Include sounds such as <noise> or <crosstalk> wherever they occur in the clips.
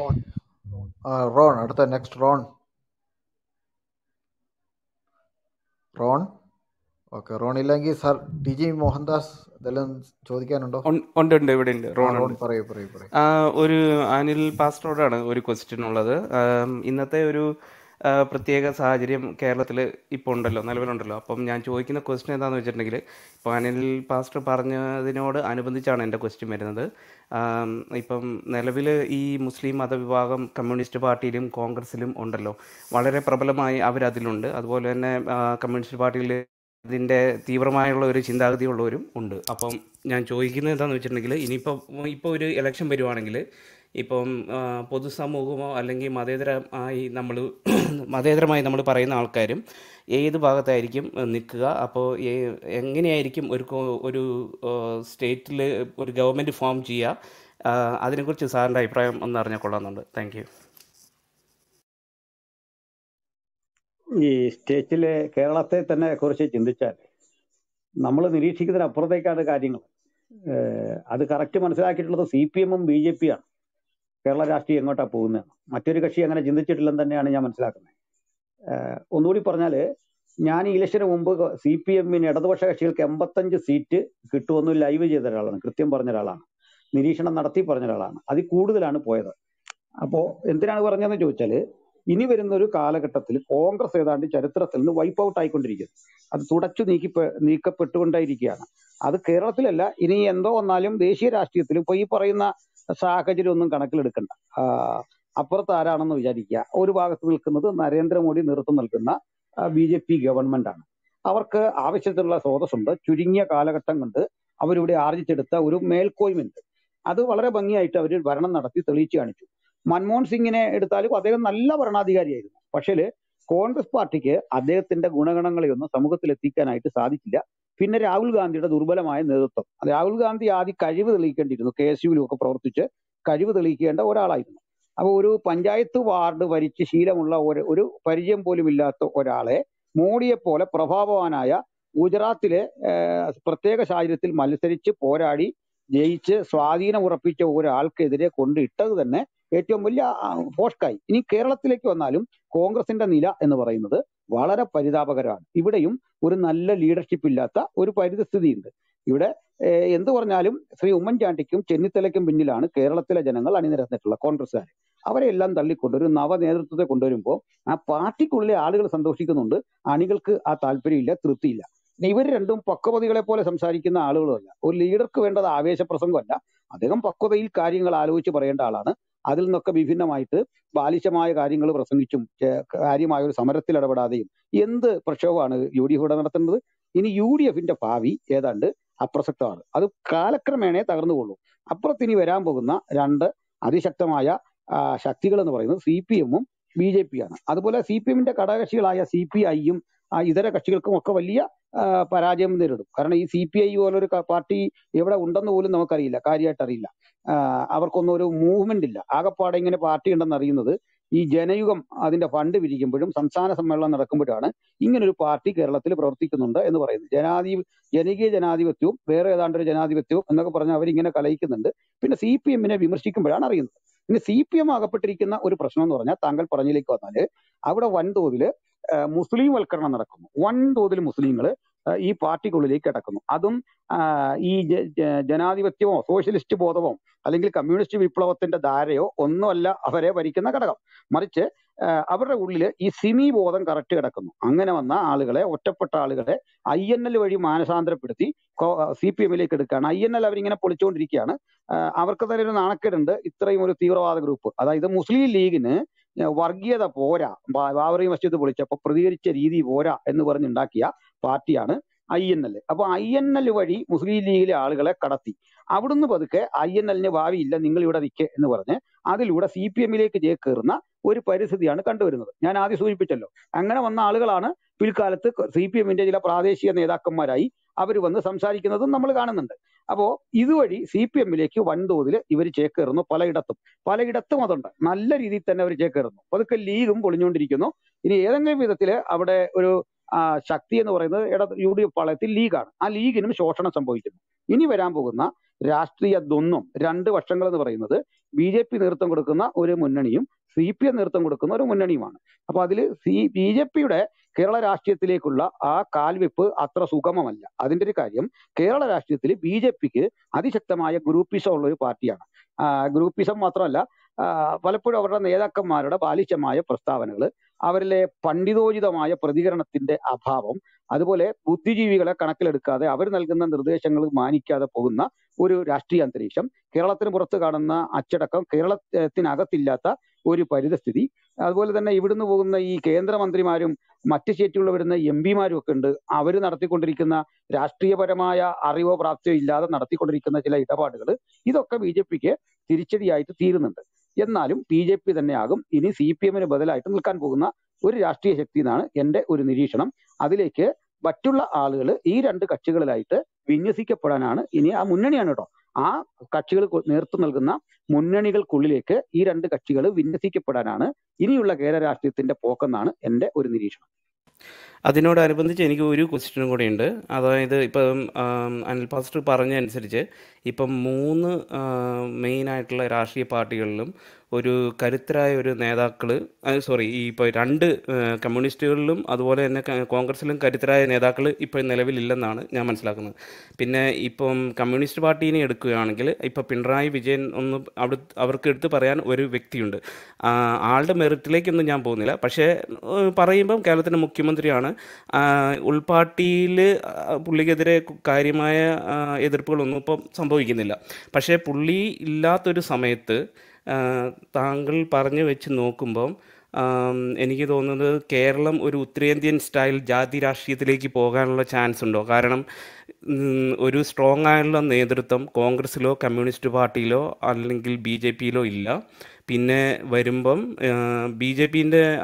Okay. ആ round. അടുത്ത next round. Round? Okay round ഇല്ലെങ്കിൽ സർ ടി ജി മോഹൻദാസ് ഇതെല്ലാം ചോദിക്കാനുണ്ടോ? ഉണ്ട് ഉണ്ട് ഇവിടെ ഉണ്ട്. റോൺ പറയൂ പറയൂ പറയൂ. ഒരു അനിൽ പാസ്റ്ററോടാണ് ഒരു ക്വസ്റ്റ്യൻ ഉള്ളത്. ഇന്നത്തെ ഒരു പ്രത്യേക സാഹചര്യം കേരളത്തിൽ ഇപ്പോൾ ഉണ്ടല്ലോ നിലവിലുണ്ടല്ലോ. അപ്പം ഞാൻ ചോദിക്കുന്ന ക്വസ്റ്റ്യൻ എന്താണെന്ന് വെച്ചിട്ടുണ്ടെങ്കിൽ ഇപ്പോൾ അനിൽ പാസ്റ്റർ പറഞ്ഞതിനോട് അനുബന്ധിച്ചാണ് എന്റെ ക്വസ്റ്റ്യൻ വരുന്നത്. ഇപ്പം നിലവിൽ ഈ മുസ്ലിം മതവിഭാഗം കമ്മ്യൂണിസ്റ്റ് പാർട്ടിയിലും കോൺഗ്രസിലും ഉണ്ടല്ലോ. വളരെ പ്രബലമായി അവരതിലുണ്ട്. അതുപോലെ തന്നെ കമ്മ്യൂണിസ്റ്റ് പാർട്ടിയിൽ ഇതിന്റെ തീവ്രമായുള്ള ഒരു ചിന്താഗതിയുള്ളവരും ഉണ്ട്. അപ്പം ഞാൻ ചോദിക്കുന്നത് എന്താണെന്ന് വെച്ചിട്ടുണ്ടെങ്കിൽ ഇനിയിപ്പോൾ ഇപ്പോൾ ഒരു ഇലക്ഷൻ വരുവാണെങ്കിൽ ഇപ്പം പൊതുസമൂഹമോ അല്ലെങ്കിൽ മതേതരമായി നമ്മൾ <clears throat> മതേതരമായി നമ്മൾ പറയുന്ന ആൾക്കാരും ഏത് ഭാഗത്തായിരിക്കും നിൽക്കുക? അപ്പോൾ എങ്ങനെയായിരിക്കും ഒരു ഒരു സ്റ്റേറ്റിൽ ഒരു ഗവൺമെന്റ് ഫോം ചെയ്യുക? അതിനെക്കുറിച്ച് സാറിന്റെ അഭിപ്രായം ഒന്ന് അറിഞ്ഞാൽ കൊള്ളാമെന്നുണ്ട്. താങ്ക് ഈ സ്റ്റേറ്റിലെ കേരളത്തെ തന്നെ കുറിച്ച് ചിന്തിച്ചാൽ നമ്മൾ നിരീക്ഷിക്കുന്നതിനപ്പുറത്തേക്കാണ് കാര്യങ്ങൾ. ഏഹ് അത് കറക്റ്റ് മനസ്സിലാക്കിയിട്ടുള്ളത് സി പി എമ്മും ബി ജെ പി ആണ് കേരള രാഷ്ട്രീയം എങ്ങോട്ടാണ് പോകുന്നത് മറ്റൊരു കക്ഷി അങ്ങനെ ചിന്തിച്ചിട്ടില്ലെന്ന് തന്നെയാണ് ഞാൻ മനസ്സിലാക്കുന്നത്. ഒന്നുകൂടി പറഞ്ഞാൽ ഞാൻ ഈ ഇലക്ഷന് മുമ്പ് സി പി എമ്മിന് ഇടതുപക്ഷ കക്ഷികൾക്ക് എൺപത്തഞ്ച് സീറ്റ് കിട്ടുമെന്ന് ലൈവ് ചെയ്ത ഒരാളാണ്. കൃത്യം പറഞ്ഞ ഒരാളാണ്. നിരീക്ഷണം നടത്തി പറഞ്ഞ ഒരാളാണ്. അതിൽ കൂടുതലാണ് പോയത്. അപ്പോൾ എന്തിനാണ് പറഞ്ഞതെന്ന് ചോദിച്ചാൽ ഇനി വരുന്ന ഒരു കാലഘട്ടത്തിൽ കോൺഗ്രസ് ഏതാണ്ട് ചരിത്രത്തിൽ നിന്ന് വൈപ്പ് ഔട്ട് ആയിക്കൊണ്ടിരിക്കുന്നു. അത് തുടച്ചു നീക്കി നീക്കപ്പെട്ടുകൊണ്ടേയിരിക്കുകയാണ്. അത് കേരളത്തിലല്ല ഇനി എന്തോ വന്നാലും ദേശീയ രാഷ്ട്രീയത്തിൽ ഇപ്പൊ ഈ പറയുന്ന സാഹചര്യം ഒന്നും കണക്കിലെടുക്കണ്ട അപ്പുറത്ത് ആരാണെന്ന് വിചാരിക്കുക. ഒരു ഭാഗത്ത് നിൽക്കുന്നത് നരേന്ദ്രമോദി നേതൃത്വം നൽകുന്ന ബി ജെ പി ഗവൺമെന്റ് ആണ്. അവർക്ക് ആവശ്യത്തിനുള്ള സ്രോതസ്സുണ്ട്. ചുരുങ്ങിയ കാലഘട്ടം കൊണ്ട് അവരിവിടെ ആർജിച്ചെടുത്ത ഒരു മേൽക്കോയ്മയുണ്ട്. അത് വളരെ ഭംഗിയായിട്ട് അവർ ഭരണം നടത്തി തെളിയിച്ചു കാണിച്ചു. മൻമോഹൻ സിംഗിനെ എടുത്താലും അദ്ദേഹം നല്ല ഭരണാധികാരിയായിരുന്നു. പക്ഷേ കോൺഗ്രസ് പാർട്ടിക്ക് അദ്ദേഹത്തിന്റെ ഗുണഗണങ്ങളെയൊന്നും സമൂഹത്തിൽ എത്തിക്കാനായിട്ട് സാധിച്ചില്ല. പിന്നെ രാഹുൽ ഗാന്ധിയുടെ ദുർബലമായ നേതൃത്വം. രാഹുൽ ഗാന്ധി ആദ്യം കഴിവ് തെളിയിക്കേണ്ടിയിരുന്നു. കെ എസ് യുവിലും ഒക്കെ പ്രവർത്തിച്ച് കഴിവ് തെളിയിക്കേണ്ട ഒരാളായിരുന്നു. അപ്പൊ ഒരു പഞ്ചായത്ത് വാർഡ് ഭരിച്ച് ശീലമുള്ള ഒരു ഒരു പരിചയം പോലും ഇല്ലാത്ത ഒരാളെ മോഡിയെ പോലെ പ്രഭാവവാനായ ഗുജറാത്തിലെ പ്രത്യേക സാഹചര്യത്തിൽ മത്സരിച്ച് പോരാടി ജയിച്ച് സ്വാധീനം ഉറപ്പിച്ച ഒരാൾക്കെതിരെ കൊണ്ടിട്ടത് തന്നെ ഏറ്റവും വലിയ ഫോഷ്കായി. ഇനി കേരളത്തിലേക്ക് വന്നാലും കോൺഗ്രസിന്റെ നില എന്ന് പറയുന്നത് വളരെ പരിതാപകരമാണ്. ഇവിടെയും ഒരു നല്ല ലീഡർഷിപ്പ് ഇല്ലാത്ത ഒരു പരിതസ്ഥിതിയുണ്ട്. ഇവിടെ എന്ത് പറഞ്ഞാലും ശ്രീ ഉമ്മൻചാണ്ടിക്കും ചെന്നിത്തലയ്ക്കും പിന്നിലാണ് കേരളത്തിലെ ജനങ്ങൾ അണിനിരന്നിട്ടുള്ള കോൺഗ്രസ്സുകാർ അവരെ എല്ലാം തള്ളിക്കൊണ്ട് ഒരു നവ നേതൃത്വത്തെ കൊണ്ടുവരുമ്പോൾ ആ പാർട്ടിക്കുള്ളിലെ ആളുകൾ സന്തോഷിക്കുന്നുണ്ട്. അണികൾക്ക് ആ താല്പര്യമില്ല തൃപ്തിയില്ല. ഇവർ രണ്ടും പക്വതകളെ പോലെ സംസാരിക്കുന്ന ആളുകളുമല്ല ഒരു ലീഡർക്ക് വേണ്ടത് ആവേശപ്രസംഗമല്ല. അദ്ദേഹം പക്വതയിൽ കാര്യങ്ങൾ ആലോചിച്ച് പറയേണ്ട ആളാണ് അതിൽ നിന്നൊക്കെ വിഭിന്നമായിട്ട് ബാലിശമായ കാര്യങ്ങൾ പ്രസംഗിച്ചും കാര്യമായ ഒരു സമരത്തിൽ ഇടപെടാതെയും എന്ത് പ്രക്ഷോഭമാണ് യു ഡി എഫ് ഇവിടെ നടത്തുന്നത്? ഇനി യു ഡി എഫിന്റെ ഭാവി ഏതാണ്ട് അപ്രസക്തമാണ്. അത് കാലക്രമേണേ തകർന്നുകൊള്ളൂ. അപ്പുറത്ത് ഇനി വരാൻ പോകുന്ന രണ്ട് അതിശക്തമായ ശക്തികൾ എന്ന് പറയുന്നത് സി പി എമ്മും ബി ജെ പി ആണ് അതുപോലെ സി പി എമ്മിന്റെ ഘടകകക്ഷികളായ സി പി ഐയും ഇതര കക്ഷികൾക്കും ഒക്കെ വലിയ പരാജയം നേരിടും. കാരണം ഈ സി പി ഐ പോലൊരു പാർട്ടി എവിടെ ഉണ്ടെന്ന് പോലും നമുക്കറിയില്ല കാര്യമായിട്ട് അറിയില്ല അവർക്കൊന്നും ഒരു മൂവ്മെന്റ് ഇല്ല. ആകപ്പാടെ ഇങ്ങനെ പാർട്ടി ഉണ്ടെന്ന് അറിയുന്നത് ഈ ജനയുഗം അതിന്റെ ഫണ്ട് പിരിക്കുമ്പോഴും സംസ്ഥാന സമ്മേളനം നടക്കുമ്പോഴാണ് ഇങ്ങനൊരു പാർട്ടി കേരളത്തിൽ പ്രവർത്തിക്കുന്നുണ്ട് എന്ന് പറയുന്നത്. ജനാധി ജനകീയ ജനാധിപത്യവും വേറെ ഏതാണ്ട് ഒരു ജനാധിപത്യവും എന്നൊക്കെ പറഞ്ഞ് അവരിങ്ങനെ കലയിക്കുന്നുണ്ട് പിന്നെ സി പി എമ്മിനെ വിമർശിക്കുമ്പോഴാണ് അറിയുന്നത്. പിന്നെ സി പി എം അകപ്പെട്ടിരിക്കുന്ന ഒരു പ്രശ്നം എന്ന് പറഞ്ഞാൽ താങ്കൾ പറഞ്ഞതിലേക്ക് വന്നാൽ അവിടെ വൻതോതിൽ മുസ്ലിം വൽക്കരണം നടക്കുന്നു. വൻതോതിൽ മുസ്ലിങ്ങൾ ഈ പാർട്ടിക്കുള്ളിലേക്ക് കിടക്കുന്നു. അതും ഈ ജനാധിപത്യമോ സോഷ്യലിസ്റ്റ് ബോധമോ അല്ലെങ്കിൽ കമ്മ്യൂണിസ്റ്റ് വിപ്ലവത്തിന്റെ ധാരയോ ഒന്നുമല്ല അവരെ ഭരിക്കുന്ന ഘടകം. മറിച്ച് അവരുടെ ഉള്ളിൽ ഈ സിമി ബോധം കറക്റ്റ് കിടക്കുന്നു. അങ്ങനെ വന്ന ആളുകളെ ഒറ്റപ്പെട്ട ആളുകളെ ഐ എൻ എൽ വഴി മാനസാന്തരപ്പെടുത്തി സി പി എമ്മിലേക്ക് എടുക്കുകയാണ്. ഐ എൻ എൽ അവരിങ്ങനെ പൊളിച്ചുകൊണ്ടിരിക്കുകയാണ് അവർക്ക് തന്നെ ഒരു നാണക്കേടുണ്ട്. ഇത്രയും ഒരു തീവ്രവാദ ഗ്രൂപ്പ്. അതായത് മുസ്ലിം ലീഗിന് വർഗീയത പോരാ. ബാബറി മസ്ജിദ് പൊളിച്ചപ്പോൾ പ്രതികരിച്ച രീതി പോരാ എന്ന് പറഞ്ഞുണ്ടാക്കിയ പാർട്ടിയാണ് ഐ എൻ എൽ. അപ്പൊ ഐ എൻ എൽ വഴി മുസ്ലിം ലീഗിലെ ആളുകളെ കടത്തി. അവിടുന്ന് പതുക്കെ ഐ എൻ എല്ലിന് ഭാവിയില്ല നിങ്ങൾ ഇവിടെ നിൽക്കേ എന്ന് പറഞ്ഞ് അതിലൂടെ സി പി എമ്മിലേക്ക് ചേക്കേറുന്ന ഒരു പരിസ്ഥിതിയാണ് കണ്ടുവരുന്നത്. ഞാൻ ആദ്യം സൂചിപ്പിച്ചല്ലോ. അങ്ങനെ വന്ന ആളുകളാണ് പിൽക്കാലത്ത് സി പി എമ്മിന്റെ ചില പ്രാദേശിക നേതാക്കന്മാരായി അവർ വന്ന് സംസാരിക്കുന്നതും നമ്മൾ കാണുന്നുണ്ട്. അപ്പോ ഇതുവഴി സി പി എമ്മിലേക്ക് വൻതോതിൽ ഇവർ ചേക്കേറുന്നു പലയിടത്തും. പലയിടത്തും അതുണ്ട്. നല്ല രീതിയിൽ തന്നെ അവർ ചേക്കേറുന്നു. അതൊക്കെ ലീഗും പൊളിഞ്ഞുകൊണ്ടിരിക്കുന്നു. ഇനി ഏതെങ്കിലും വിധത്തിൽ അവിടെ ഒരു ശക്തി എന്ന് പറയുന്നത് ഇട യു ഡി എഫ് പാളയത്തിൽ ലീഗാണ്. ആ ലീഗിനും ശോഷണം സംഭവിക്കുന്നു. ഇനി വരാൻ പോകുന്ന രാഷ്ട്രീയ ദ്വന്ദ്വം രണ്ട് വർഷങ്ങൾ എന്ന് പറയുന്നത് ബി ജെ പി നേതൃത്വം കൊടുക്കുന്ന ഒരു മുന്നണിയും സി പി എം നേതൃത്വം കൊടുക്കുന്ന ഒരു മുന്നണിയുമാണ്. അപ്പൊ അതിൽ സി ബി ജെ പിയുടെ കേരള രാഷ്ട്രീയത്തിലേക്കുള്ള ആ കാൽവെപ്പ് അത്ര സുഗമമല്ല. അതിന്റെ ഒരു കാര്യം കേരള രാഷ്ട്രീയത്തിൽ ബി ജെ പിക്ക് അതിശക്തമായ ഗ്രൂപ്പിസം ഉള്ള ഒരു പാർട്ടിയാണ്. ഗ്രൂപ്പിസം മാത്രമല്ല പലപ്പോഴും അവരുടെ നേതാക്കന്മാരുടെ ബാലിശമായ പ്രസ്താവനകൾ അവരിലെ പണ്ഡിതോചിതമായ പ്രതികരണത്തിന്റെ അഭാവം അതുപോലെ ബുദ്ധിജീവികളെ കണക്കിലെടുക്കാതെ അവർ നൽകുന്ന നിർദ്ദേശങ്ങൾ മാനിക്കാതെ പോകുന്ന ഒരു രാഷ്ട്രീയ അന്തരീക്ഷം കേരളത്തിന് പുറത്ത് കാണുന്ന അച്ചടക്കം കേരളത്തിനകത്തില്ലാത്ത ഒരു പരിതസ്ഥിതി അതുപോലെ തന്നെ ഇവിടുന്ന് പോകുന്ന ഈ കേന്ദ്രമന്ത്രിമാരും മറ്റ് സ്റ്റേറ്റുകളിൽ വരുന്ന എം പിമാരും ഒക്കെ ഉണ്ട്. അവർ നടത്തിക്കൊണ്ടിരിക്കുന്ന രാഷ്ട്രീയപരമായ അറിവോ പ്രാപ്തിയോ ഇല്ലാതെ നടത്തിക്കൊണ്ടിരിക്കുന്ന ചില ഇടപാടുകൾ ഇതൊക്കെ ബി ജെ പിക്ക് തിരിച്ചടിയായിട്ട് തീരുന്നുണ്ട്. എന്നാലും ബി ജെ പി തന്നെയാകും ഇനി സി പി എമ്മിന് ബദലായിട്ട് നിൽക്കാൻ പോകുന്ന ഒരു രാഷ്ട്രീയ ശക്തി എന്നാണ് എന്റെ ഒരു നിരീക്ഷണം. അതിലേക്ക് മറ്റുള്ള ആളുകൾ ഈ രണ്ട് കക്ഷികളിലായിട്ട് വിന്യസിക്കപ്പെടാനാണ് ഇനി ആ മുന്നണിയാണ് കേട്ടോ ആ കക്ഷികൾ നേതൃത്വം നൽകുന്ന മുന്നണികൾക്കുള്ളിലേക്ക് ഈ രണ്ട് കക്ഷികൾ വിന്യസിക്കപ്പെടാനാണ് ഇനിയുള്ള കേരള രാഷ്ട്രീയത്തിന്റെ പോക്കെന്നാണ് എന്റെ ഒരു നിരീക്ഷണം. അതിനോടനുബന്ധിച്ച് എനിക്ക് ഒരു ക്വസ്റ്റ്യനും കൂടി ഉണ്ട്. അതായത് ഇപ്പം അനിൽ പാസ്റ്റർ പറഞ്ഞ അനുസരിച്ച് ഇപ്പം മൂന്ന് മെയിനായിട്ടുള്ള രാഷ്ട്രീയ പാർട്ടികളിലും ഒരു കരുത്തരായ ഒരു നേതാക്കൾ സോറി ഈ ഇപ്പോൾ രണ്ട് കമ്മ്യൂണിസ്റ്റുകളിലും അതുപോലെ തന്നെ കോൺഗ്രസിലും കരുത്തരായ നേതാക്കൾ ഇപ്പോൾ നിലവിലില്ലെന്നാണ് ഞാൻ മനസ്സിലാക്കുന്നത്. പിന്നെ ഇപ്പം കമ്മ്യൂണിസ്റ്റ് പാർട്ടീനെ എടുക്കുകയാണെങ്കിൽ ഇപ്പോൾ പിണറായി വിജയൻ ഒന്ന് അവിടെ അവർക്ക് എടുത്ത് പറയാൻ ഒരു വ്യക്തിയുണ്ട്. ആളുടെ മെറിറ്റിലേക്കൊന്നും ഞാൻ പോകുന്നില്ല. പക്ഷേ പറയുമ്പം കേരളത്തിന്റെ മുഖ്യമന്ത്രിയാണ് ഉൾപാർട്ടിയിൽ പുള്ളിക്കെതിരെ കാര്യമായ എതിർപ്പുകളൊന്നും ഇപ്പം സംഭവിക്കുന്നില്ല. പക്ഷേ പുള്ളി ഇല്ലാത്തൊരു സമയത്ത് താങ്കൾ പറഞ്ഞു വെച്ച് നോക്കുമ്പം എനിക്ക് തോന്നുന്നത് കേരളം ഒരു ഉത്തരേന്ത്യൻ സ്റ്റൈൽ ജാതി രാഷ്ട്രീയത്തിലേക്ക് പോകാനുള്ള ചാൻസ് ഉണ്ടോ? കാരണം ഒരു സ്ട്രോങ് ആയുള്ള നേതൃത്വം കോൺഗ്രസ്സിലോ കമ്മ്യൂണിസ്റ്റ് പാർട്ടിയിലോ അല്ലെങ്കിൽ ബി ജെ പിയിലോ ഇല്ല. പിന്നെ വരുമ്പം ബി ജെ പിന്റെ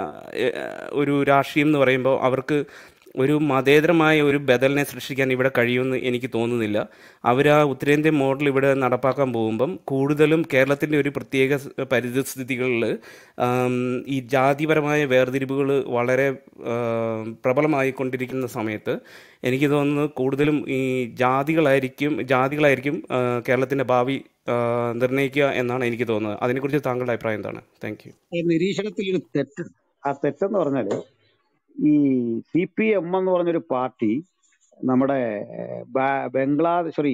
ഒരു രാഷ്ട്രീയം എന്ന് പറയുമ്പോൾ അവർക്ക് ഒരു മതേതരമായ ഒരു ബദലിനെ സൃഷ്ടിക്കാൻ ഇവിടെ കഴിയുമെന്ന് എനിക്ക് തോന്നുന്നില്ല. അവർ ആ ഉത്തരേന്ത്യൻ മോഡൽ ഇവിടെ നടപ്പാക്കാൻ പോകുമ്പം കൂടുതലും കേരളത്തിന്റെ ഒരു പ്രത്യേക പരിതസ്ഥിതികളിൽ ഈ ജാതിപരമായ വേർതിരിവുകൾ വളരെ പ്രബലമായിക്കൊണ്ടിരിക്കുന്ന സമയത്ത് എനിക്ക് തോന്നുന്നത് കൂടുതലും ഈ ജാതികളായിരിക്കും ജാതികളായിരിക്കും കേരളത്തിന്റെ ഭാവി നിർണയിക്കുക എന്നാണ് എനിക്ക് തോന്നുന്നത്. അതിനെക്കുറിച്ച് താങ്കളുടെ അഭിപ്രായം എന്താണ്? താങ്ക് യു നിരീക്ഷണത്തിൽ ഒരു തെറ്റ് ആ തെറ്റെന്ന് പറഞ്ഞാൽ ഈ സി പി എം എന്ന് പറഞ്ഞൊരു പാർട്ടി നമ്മുടെ ബംഗ്ലാദേശ് സോറി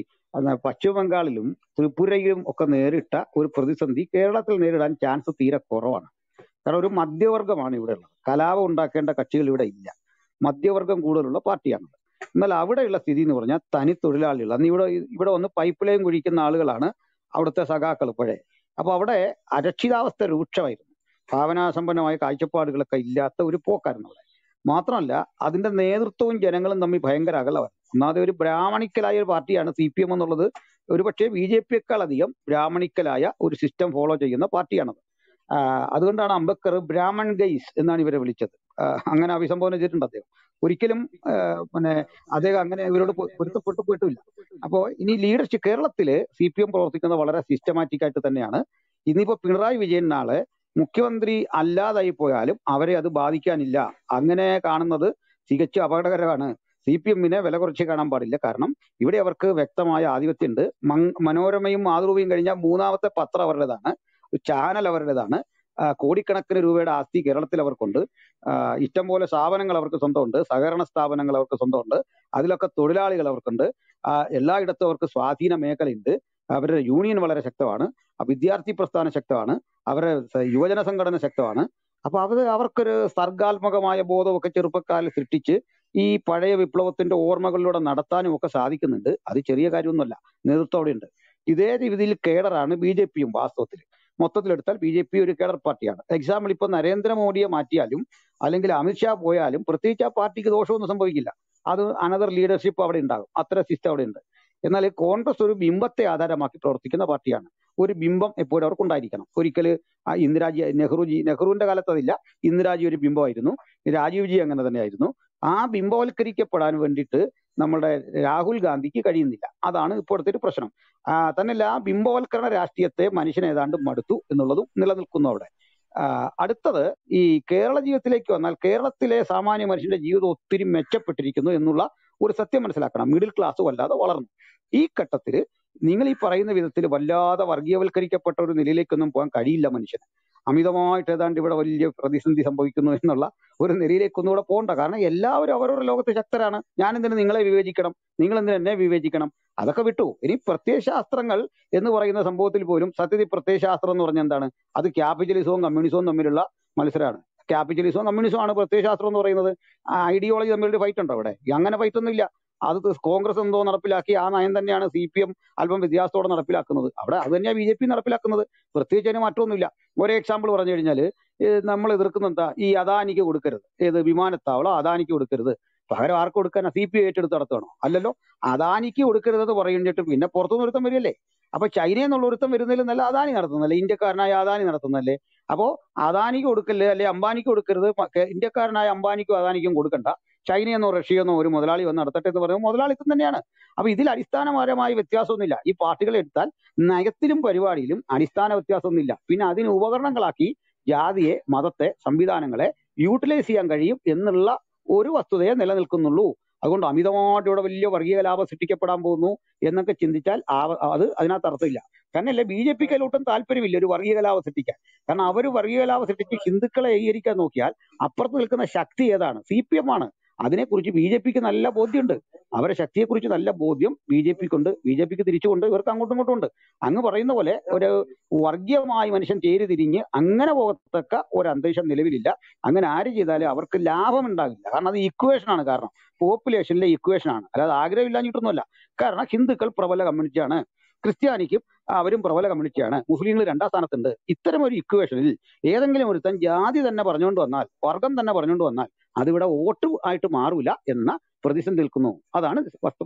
പശ്ചിമ ബംഗാളിലും ത്രിപുരയിലും ഒക്കെ നേരിട്ട ഒരു പ്രതിസന്ധി കേരളത്തിൽ നേരിടാൻ ചാൻസ് തീരെ കുറവാണ്. കാരണം ഒരു മധ്യവർഗമാണ് ഇവിടെ ഉള്ളത് കലാപം ഉണ്ടാക്കേണ്ട കക്ഷികൾ ഇവിടെ ഇല്ല. മധ്യവർഗം കൂടുതലുള്ള പാർട്ടിയാണ് എന്നാൽ അവിടെയുള്ള സ്ഥിതി എന്ന് പറഞ്ഞാൽ തനി തൊഴിലാളികൾ അന്ന് ഇവിടെ ഇവിടെ വന്ന് പൈപ്പ് ലൈൻ കുഴിക്കുന്ന ആളുകളാണ് അവിടുത്തെ സഖാക്കൾ ഇപ്പോഴേ. അപ്പൊ അവിടെ അരക്ഷിതാവസ്ഥ രൂക്ഷമായിരുന്നു. ഭാവനാസമ്പന്നമായ കാഴ്ചപ്പാടുകളൊക്കെ ഇല്ലാത്ത ഒരു പോക്കായിരുന്നു അവിടെ. മാത്രമല്ല അതിന്റെ നേതൃത്വവും ജനങ്ങളും തമ്മിൽ ഭയങ്കര അകലമാണ് ഒന്നാമത് ഒരു ബ്രാഹ്മണിക്കലായ ഒരു പാർട്ടിയാണ് സി പി എം എന്നുള്ളത്. ഒരുപക്ഷെ ബി ജെ പിയേക്കാൾ അധികം ബ്രാഹ്മണിക്കലായ ഒരു സിസ്റ്റം ഫോളോ ചെയ്യുന്ന പാർട്ടിയാണത്. അതുകൊണ്ടാണ് അംബേദ്കർ ബ്രാഹ്മൺ ഗെയ്സ് എന്നാണ് ഇവരെ വിളിച്ചത്. അങ്ങനെ അഭിസംബോധന ചെയ്തിട്ടുണ്ട് അദ്ദേഹം. ഒരിക്കലും പിന്നെ അദ്ദേഹം അങ്ങനെ ഇവരോട് പൊരുത്തപ്പെട്ടു പോയിട്ടില്ല അപ്പോ ഇനി ലീഡർഷിപ്പ് കേരളത്തിൽ സി പി എം പ്രവർത്തിക്കുന്നത് വളരെ സിസ്റ്റമാറ്റിക് ആയിട്ട് തന്നെയാണ്. ഇന്നിപ്പോ പിണറായി വിജയൻ നാളെ മുഖ്യമന്ത്രി അല്ലാതായി പോയാലും അവരെ അത് ബാധിക്കാനില്ല. അങ്ങനെ കാണുന്നത് തികച്ചും അപകടകരമാണ്. സി പി എമ്മിനെ വില കുറച്ച് കാണാൻ പാടില്ല. കാരണം ഇവിടെ അവർക്ക് വ്യക്തമായ ആധിപത്യമുണ്ട്. മനോരമയും മാതൃഭൂമിയും കഴിഞ്ഞാൽ മൂന്നാമത്തെ പത്രം അവരുടേതാണ്. ചാനൽ അവരുടേതാണ്. കോടിക്കണക്കിന് രൂപയുടെ ആസ്തി കേരളത്തിൽ അവർക്കുണ്ട്. ഇഷ്ടം പോലെ സ്ഥാപനങ്ങൾ അവർക്ക് സ്വന്തമുണ്ട്. സഹകരണ സ്ഥാപനങ്ങൾ അവർക്ക് സ്വന്തമുണ്ട്. അതിലൊക്കെ തൊഴിലാളികൾ അവർക്കുണ്ട്. എല്ലായിടത്തും അവർക്ക് സ്വാധീന മേഖലയുണ്ട്. അവരുടെ യൂണിയൻ വളരെ ശക്തമാണ്. വിദ്യാർത്ഥി പ്രസ്ഥാനം ശക്തമാണ്. അവരുടെ യുവജന സംഘടന ശക്തമാണ്. അപ്പൊ അത് അവർക്കൊരു സർഗാത്മകമായ ബോധമൊക്കെ ചെറുപ്പക്കാരിൽ സൃഷ്ടിച്ച് ഈ പഴയ വിപ്ലവത്തിന്റെ ഓർമ്മകളിലൂടെ നടത്താനും ഒക്കെ സാധിക്കുന്നുണ്ട്. അത് ചെറിയ കാര്യമൊന്നുമല്ല. നേതൃത്വം അവിടെ ഉണ്ട് ഇതേ രീതിയിൽ കേഡറാണ് ബി ജെ പിയും വാസ്തവത്തിൽ മൊത്തത്തിലെടുത്താൽ ബി ജെ പി ഒരു കേഡർ പാർട്ടിയാണ്. എക്സാമ്പിൾ ഇപ്പൊ നരേന്ദ്രമോദിയെ മാറ്റിയാലും അല്ലെങ്കിൽ അമിത്ഷാ പോയാലും പ്രത്യേകിച്ച് ആ പാർട്ടിക്ക് ദോഷമൊന്നും സംഭവിക്കില്ല. അത് അനദർ ലീഡർഷിപ്പ് അവിടെ ഉണ്ടാകും. അത്ര സിസ്റ്റം അവിടെ ഉണ്ട്. എന്നാൽ കോൺഗ്രസ് ഒരു ബിംബത്തെ ആധാരമാക്കി പ്രവർത്തിക്കുന്ന പാർട്ടിയാണ്. ഒരു ബിംബം എപ്പോഴും അവർക്കുണ്ടായിരിക്കണം ഒരിക്കൽ ഇന്ദിരാജി നെഹ്റുജി നെഹ്റുവിന്റെ കാലത്ത് അതില്ല. ഇന്ദിരാജി ഒരു ബിംബമായിരുന്നു. രാജീവ്ജി അങ്ങനെ തന്നെയായിരുന്നു. ആ ബിംബവൽക്കരിക്കപ്പെടാൻ വേണ്ടിയിട്ട് നമ്മുടെ രാഹുൽ ഗാന്ധിക്ക് കഴിയുന്നില്ല. അതാണ് ഇപ്പോഴത്തെ ഒരു പ്രശ്നം തന്നെയല്ല ബിംബവൽക്കരണ രാഷ്ട്രീയത്തെ മനുഷ്യൻ ഏതാണ്ട് മടുത്തു എന്നുള്ളതും നിലനിൽക്കുന്നു അവിടെ. അടുത്തത് ഈ കേരള ജീവിതത്തിലേക്ക് വന്നാൽ കേരളത്തിലെ സാമാന്യ മനുഷ്യന്റെ ജീവിതം ഒത്തിരി മെച്ചപ്പെട്ടിരിക്കുന്നു എന്നുള്ള ഒരു സത്യം മനസ്സിലാക്കണം. മിഡിൽ ക്ലാസ് വല്ലാതെ വളർന്നു. ഈ ഘട്ടത്തിൽ നിങ്ങൾ ഈ പറയുന്ന വിധത്തിൽ വല്ലാതെ വർഗീയവൽക്കരിക്കപ്പെട്ട ഒരു നിലയിലേക്കൊന്നും പോകാൻ കഴിയില്ല മനുഷ്യന്. അമിതമായിട്ട് ഏതാണ്ട് ഇവിടെ വലിയ പ്രതിസന്ധി സംഭവിക്കുന്നു എന്നുള്ള ഒരു നിലയിലേക്ക് ഒന്നുകൂടെ പോകണ്ട കാരണം എല്ലാവരും അവരവരുടെ ലോകത്ത് ശക്തരാണ്. ഞാൻ എന്തിനു നിങ്ങളെ വിവേചിക്കണം? നിങ്ങൾ എന്തിനു എന്നെ വിവേചിക്കണം? അതൊക്കെ വിട്ടു. ഇനി പ്രത്യയശാസ്ത്രങ്ങൾ എന്ന് പറയുന്ന സംഭവത്തിൽ പോലും സത്യത്തിൽ പ്രത്യയശാസ്ത്രം എന്ന് പറഞ്ഞ എന്താണ്? അത് ക്യാപിറ്റലിസവും കമ്മ്യൂണിസവും തമ്മിലുള്ള മത്സരമാണ് ക്യാപിറ്റലിസവും കമ്മ്യൂണിസവും ആണ് പ്രത്യയശാസ്ത്രം എന്ന് പറയുന്നത്. ഐഡിയോളജി തമ്മിലൊരു ഫൈറ്റ് ഉണ്ടോ അവിടെ അങ്ങനെ ഫൈറ്റ് ഒന്നും ഇല്ല അത് കോൺഗ്രസ് എന്തോ നടപ്പിലാക്കി. ആ നയം തന്നെയാണ് സി പി എം അല്പം വ്യത്യാസത്തോടെ നടപ്പിലാക്കുന്നത്. അവിടെ അത് തന്നെയാണ് ബി ജെ പി നടപ്പിലാക്കുന്നത്. പ്രത്യേകിച്ച് അതിന് മാറ്റമൊന്നുമില്ല ഒരേ എക്സാമ്പിൾ പറഞ്ഞു കഴിഞ്ഞാൽ നമ്മൾ എതിർക്കുന്ന എന്താ? ഈ അദാനിക്ക് കൊടുക്കരുത്. ഏത് വിമാനത്താവളം അദാനിക്ക് കൊടുക്കരുത്. പകരം ആർക്ക് കൊടുക്കാനാ? സി പി ഏറ്റെടുത്ത് നടത്തണോ അല്ലല്ലോ. അദാനിക്ക് കൊടുക്കരുതെന്ന് പറയുന്നിട്ട് പിന്നെ പുറത്തുനിന്ന് ഒരുത്തം വരികയല്ലേ? അപ്പൊ ചൈനയിൽ നിന്നുള്ള ഒരുത്തം വരുന്നതിൽ നല്ല അദാനി നടത്തുന്നല്ലേ ഇന്ത്യക്കാരനായ അദാനി നടത്തുന്നല്ലേ അപ്പോ അദാനിക്ക് കൊടുക്കല്ലേ? അല്ലെ അംബാനിക്ക് കൊടുക്കരുത്. ഇന്ത്യക്കാരനായ അംബാനിക്കും അദാനിക്കും കൊടുക്കണ്ട. ചൈനയെന്നോ റഷ്യയെന്നോ ഒരു മുതലാളി വന്ന് നടത്തട്ടെ എന്ന് പറയുമ്പോൾ മുതലാളിത്തം തന്നെയാണ്. അപ്പൊ ഇതിൽ അടിസ്ഥാനപരമായ വ്യത്യാസമൊന്നുമില്ല. ഈ പാർട്ടികൾ എടുത്താൽ നയത്തിലും പരിപാടിയിലും അടിസ്ഥാന വ്യത്യാസമൊന്നുമില്ല. പിന്നെ അതിന് ഉപകരണങ്ങളാക്കി ജാതിയെ മതത്തെ സംവിധാനങ്ങളെ യൂട്ടിലൈസ് ചെയ്യാൻ കഴിയും എന്നുള്ള ഒരു വസ്തുതയെ നിലനിൽക്കുന്നുള്ളൂ. അതുകൊണ്ട് അമിതമായിട്ട് ഇവിടെ വലിയ വർഗീയ ലാഭം സൃഷ്ടിക്കപ്പെടാൻ പോകുന്നു എന്നൊക്കെ ചിന്തിച്ചാൽ അത് അതിനകത്ത് അർത്ഥമില്ല. തന്നെയല്ല ബി ജെ പിക്ക് ഒട്ടും താല്പര്യമില്ല ഒരു വർഗീയ ലാഭം സൃഷ്ടിക്കാൻ. കാരണം അവർ വർഗീയ ലാഭം സൃഷ്ടിച്ച് ഹിന്ദുക്കളെ ഏകീകരിക്കാൻ നോക്കിയാൽ അപ്പുറത്ത് നിൽക്കുന്ന ശക്തി ഏതാണ്? സി പി എം ആണ്. അതിനെക്കുറിച്ച് ബി ജെ പിക്ക് നല്ല ബോധ്യമുണ്ട്. അവരെ ശക്തിയെക്കുറിച്ച് നല്ല ബോധ്യം ബി ജെ പിക്കുണ്ട്. ബി ജെ പിക്ക് തിരിച്ചുകൊണ്ട് ഇവർക്ക് അങ്ങോട്ടും ഇങ്ങോട്ടും ഉണ്ട് അങ്ങ് പറയുന്ന പോലെ ഒരു വർഗീയമായി മനുഷ്യൻ ചേരി തിരിഞ്ഞ് അങ്ങനെ പോകത്തക്ക ഒരു അന്തരീക്ഷം നിലവിലില്ല. അങ്ങനെ ആര് ചെയ്താലും അവർക്ക് ലാഭം ഉണ്ടാകില്ല കാരണം അത് ഇക്വേഷനാണ് കാരണം. പോപ്പുലേഷനിലെ ഇക്വേഷനാണ്. അല്ലാതെ ആഗ്രഹമില്ലാഞ്ഞിട്ടൊന്നുമല്ല. കാരണം ഹിന്ദുക്കൾ പ്രബല കമ്മ്യൂണിറ്റിയാണ്. ക്രിസ്ത്യാനിക്കും അവരും പ്രബല കമ്മ്യൂണിറ്റിയാണ്. മുസ്ലിങ്ങൾ രണ്ടാം സ്ഥാനത്തുണ്ട്. ഇത്തരം ഒരു ഇക്വേഷനിൽ ഏതെങ്കിലും ഒരുത്തൻ ജാതി തന്നെ പറഞ്ഞുകൊണ്ട് വന്നാൽ വർഗം തന്നെ പറഞ്ഞുകൊണ്ട് വന്നാൽ അതിവിടെ വോട്ട് ആയിട്ട് മാറൂല എന്ന പ്രതിസന്ധി നിൽക്കുന്നു. അതാണ് വസ്തു